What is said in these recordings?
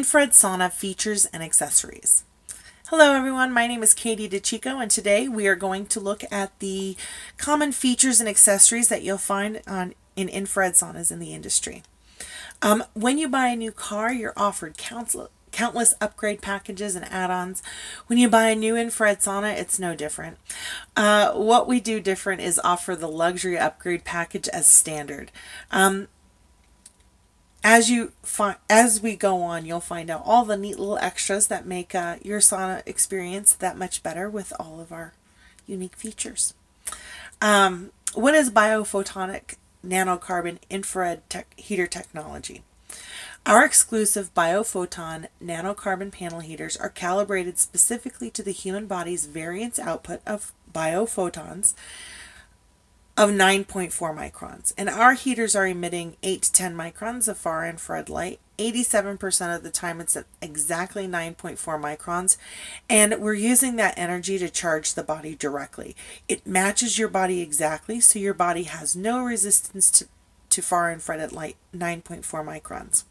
Infrared Sauna Features and Accessories. Hello everyone, my name is Katie DeChico and today we are going to look at the common features and accessories that you'll find on in infrared saunas in the industry. Um, when you buy a new car, you're offered countless, countless upgrade packages and add-ons. When you buy a new infrared sauna, it's no different. Uh, what we do different is offer the luxury upgrade package as standard. Um, as you find as we go on you'll find out all the neat little extras that make uh, your sauna experience that much better with all of our unique features. Um, what is biophotonic nanocarbon infrared heater technology? Our exclusive biophoton nanocarbon panel heaters are calibrated specifically to the human body's variance output of biophotons of 9.4 microns. And our heaters are emitting 8 to 10 microns of far infrared light. 87% of the time it's at exactly 9.4 microns. And we're using that energy to charge the body directly. It matches your body exactly so your body has no resistance to, to far infrared light 9.4 microns.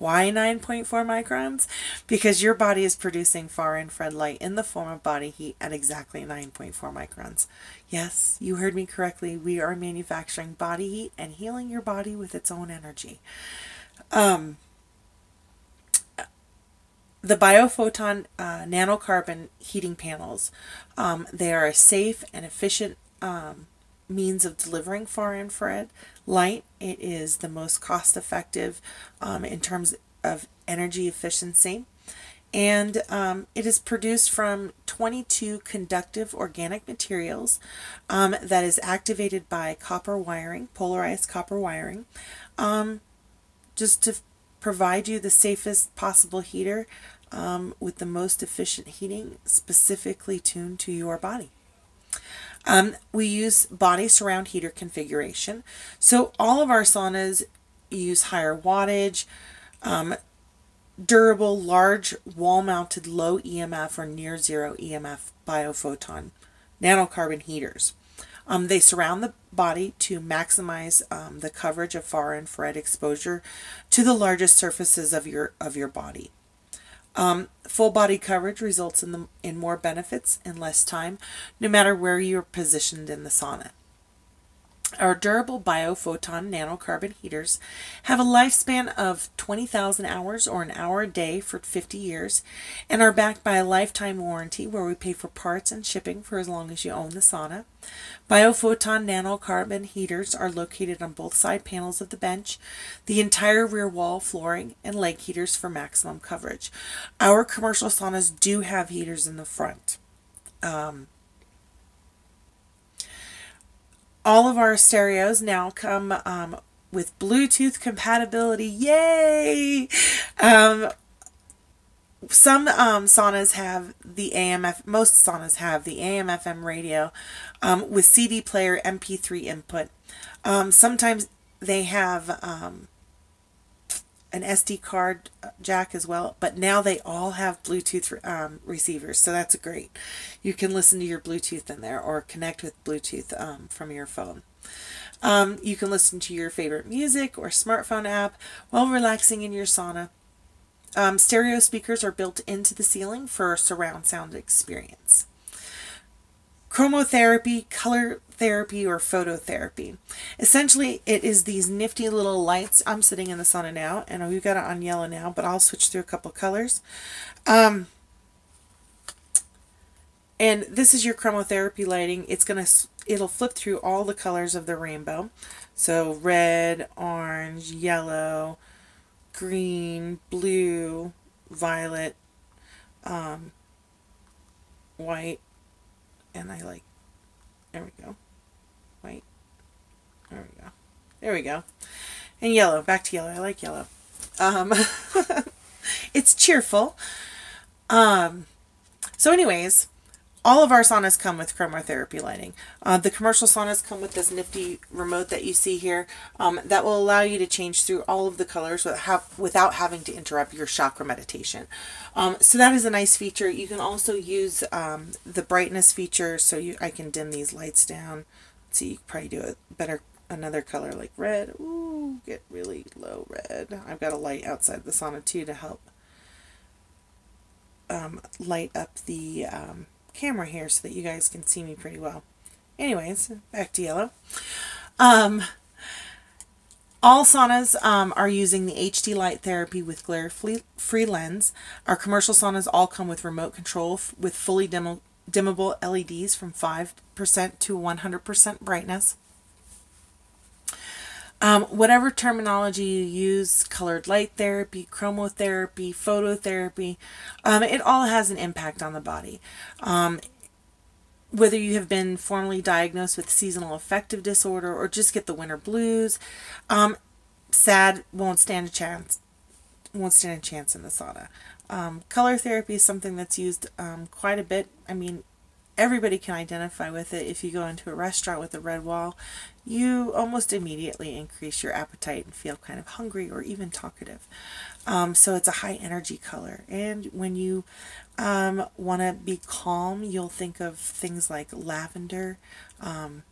Why 9.4 microns? Because your body is producing far infrared light in the form of body heat at exactly 9.4 microns. Yes, you heard me correctly. We are manufacturing body heat and healing your body with its own energy. Um, the biophoton uh, nanocarbon heating panels, um, they are a safe and efficient um, means of delivering far infrared light. It is the most cost effective um, in terms of energy efficiency. And um, it is produced from 22 conductive organic materials um, that is activated by copper wiring, polarized copper wiring, um, just to provide you the safest possible heater um, with the most efficient heating specifically tuned to your body. Um, we use body surround heater configuration. So all of our saunas use higher wattage, um, durable, large, wall-mounted, low EMF or near zero EMF biophoton nanocarbon heaters. Um, they surround the body to maximize um, the coverage of far infrared exposure to the largest surfaces of your of your body. Um, full body coverage results in, the, in more benefits in less time, no matter where you're positioned in the sauna. Our durable biophoton nanocarbon heaters have a lifespan of 20,000 hours or an hour a day for 50 years and are backed by a lifetime warranty where we pay for parts and shipping for as long as you own the sauna. Biophoton nanocarbon heaters are located on both side panels of the bench, the entire rear wall flooring, and leg heaters for maximum coverage. Our commercial saunas do have heaters in the front. Um, all of our stereos now come um, with Bluetooth compatibility. Yay! Um, some um, saunas have the AMF, most saunas have the AM/FM radio um, with CD player MP3 input. Um, sometimes they have um, an SD card jack as well, but now they all have Bluetooth um, receivers, so that's great. You can listen to your Bluetooth in there or connect with Bluetooth um, from your phone. Um, you can listen to your favorite music or smartphone app while relaxing in your sauna. Um, stereo speakers are built into the ceiling for surround sound experience. Chromotherapy, color therapy, or phototherapy. Essentially, it is these nifty little lights. I'm sitting in the sauna now, and we've got it on yellow now, but I'll switch through a couple colors. Um, and this is your chromotherapy lighting. It's going to, it'll flip through all the colors of the rainbow. So red, orange, yellow, green, blue, violet, um, white, and I like, there we go, there we go, there we go, and yellow, back to yellow, I like yellow, um, it's cheerful, um, so anyways, all of our saunas come with chromotherapy lighting. Uh, the commercial saunas come with this nifty remote that you see here um, that will allow you to change through all of the colors without having to interrupt your chakra meditation. Um, so that is a nice feature. You can also use um, the brightness feature so you I can dim these lights down. Let's see, you probably do a better another color like red. Ooh, get really low red. I've got a light outside the sauna too to help um, light up the um, camera here so that you guys can see me pretty well. Anyways, back to yellow. Um, all saunas um, are using the HD light therapy with glare-free lens. Our commercial saunas all come with remote control with fully dimmable LEDs from 5% to 100% brightness. Um, whatever terminology you use, colored light therapy, chromotherapy, phototherapy, um, it all has an impact on the body. Um, whether you have been formally diagnosed with seasonal affective disorder or just get the winter blues, um, SAD won't stand a chance. Won't stand a chance in the sauna. Um, color therapy is something that's used um, quite a bit. I mean, everybody can identify with it. If you go into a restaurant with a red wall, you almost immediately increase your appetite and feel kind of hungry or even talkative. Um, so it's a high energy color. And when you um, want to be calm, you'll think of things like lavender, um,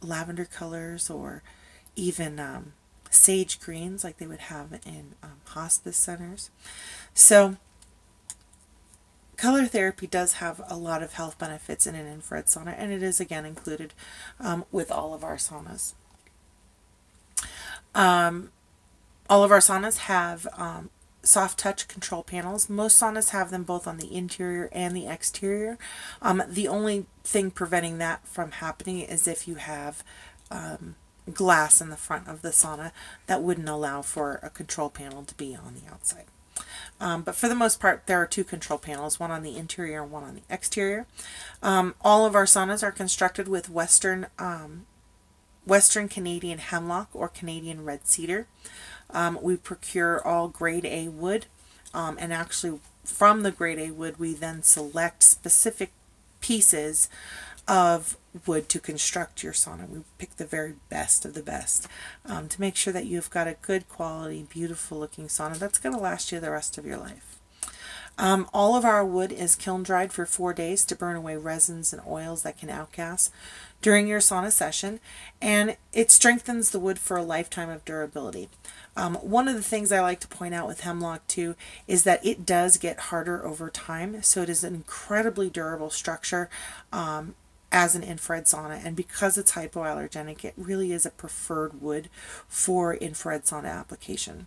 lavender colors, or even um, sage greens like they would have in um, hospice centers. So color therapy does have a lot of health benefits in an infrared sauna, and it is again included um, with all of our saunas. Um, all of our saunas have um, soft touch control panels. Most saunas have them both on the interior and the exterior. Um, the only thing preventing that from happening is if you have um, glass in the front of the sauna that wouldn't allow for a control panel to be on the outside. Um, but for the most part, there are two control panels, one on the interior and one on the exterior. Um, all of our saunas are constructed with Western um, Western Canadian hemlock or Canadian red cedar. Um, we procure all grade A wood um, and actually from the grade A wood we then select specific pieces of wood to construct your sauna. We pick the very best of the best um, to make sure that you've got a good quality, beautiful looking sauna that's going to last you the rest of your life. Um, all of our wood is kiln dried for four days to burn away resins and oils that can outgas during your sauna session, and it strengthens the wood for a lifetime of durability. Um, one of the things I like to point out with hemlock too is that it does get harder over time, so it is an incredibly durable structure um, as an infrared sauna, and because it's hypoallergenic, it really is a preferred wood for infrared sauna application.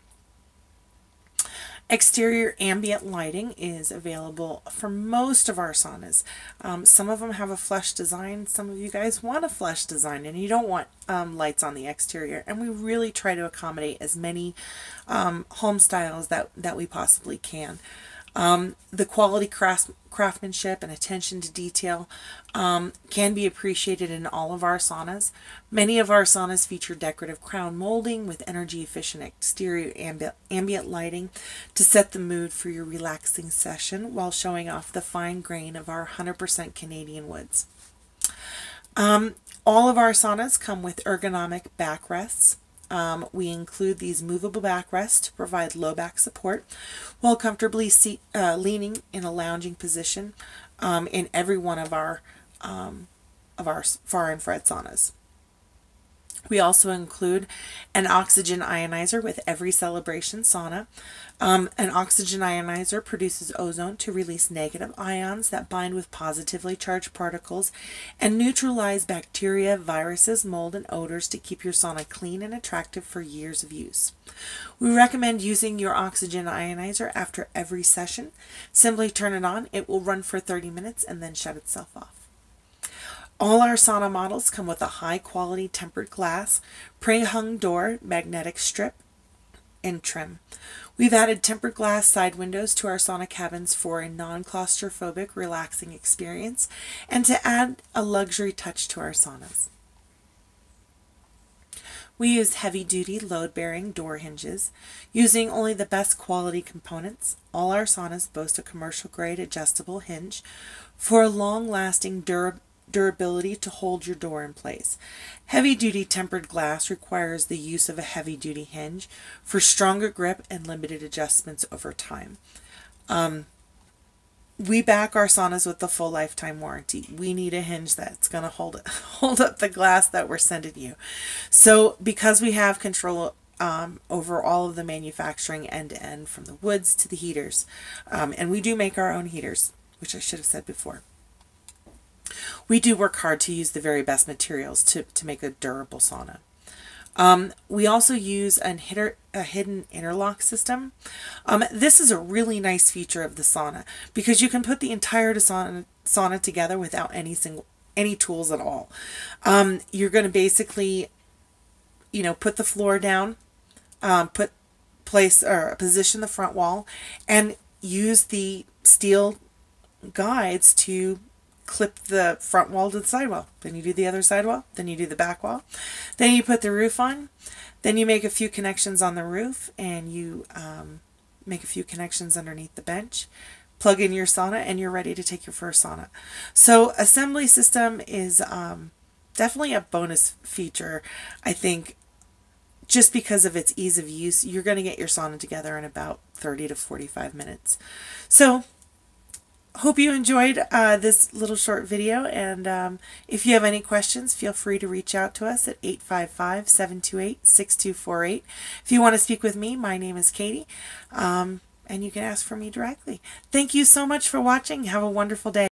Exterior ambient lighting is available for most of our saunas. Um, some of them have a flush design. Some of you guys want a flush design and you don't want um, lights on the exterior. And we really try to accommodate as many um, home styles that, that we possibly can. Um, the quality craft, craftsmanship and attention to detail um, can be appreciated in all of our saunas. Many of our saunas feature decorative crown molding with energy efficient exterior ambi ambient lighting to set the mood for your relaxing session while showing off the fine grain of our 100% Canadian woods. Um, all of our saunas come with ergonomic backrests. Um, we include these movable backrests to provide low back support while comfortably seat, uh, leaning in a lounging position um, in every one of our um, of our far infrared saunas. We also include an oxygen ionizer with every celebration sauna. Um, an oxygen ionizer produces ozone to release negative ions that bind with positively charged particles and neutralize bacteria, viruses, mold, and odors to keep your sauna clean and attractive for years of use. We recommend using your oxygen ionizer after every session. Simply turn it on, it will run for 30 minutes and then shut itself off. All our sauna models come with a high quality tempered glass, pre-hung door, magnetic strip, and trim. We've added tempered glass side windows to our sauna cabins for a non-claustrophobic, relaxing experience and to add a luxury touch to our saunas. We use heavy-duty load-bearing door hinges. Using only the best quality components, all our saunas boast a commercial-grade adjustable hinge for a long-lasting durability durability to hold your door in place. Heavy duty tempered glass requires the use of a heavy duty hinge for stronger grip and limited adjustments over time. Um, we back our saunas with the full lifetime warranty. We need a hinge that's going to hold it, hold up the glass that we're sending you. So because we have control um, over all of the manufacturing end to end from the woods to the heaters. Um, and we do make our own heaters, which I should have said before. We do work hard to use the very best materials to, to make a durable sauna. Um, we also use an hitter, a hidden interlock system. Um, this is a really nice feature of the sauna because you can put the entire sauna, sauna together without any single any tools at all. Um, you're going to basically, you know, put the floor down, um, put place or position the front wall, and use the steel guides to clip the front wall to the side wall. Then you do the other side wall. Then you do the back wall. Then you put the roof on. Then you make a few connections on the roof and you um, make a few connections underneath the bench. Plug in your sauna and you're ready to take your first sauna. So assembly system is um, definitely a bonus feature. I think just because of its ease of use, you're going to get your sauna together in about 30 to 45 minutes. So hope you enjoyed uh, this little short video and um, if you have any questions feel free to reach out to us at 855-728-6248 if you want to speak with me my name is Katie um, and you can ask for me directly. Thank you so much for watching. Have a wonderful day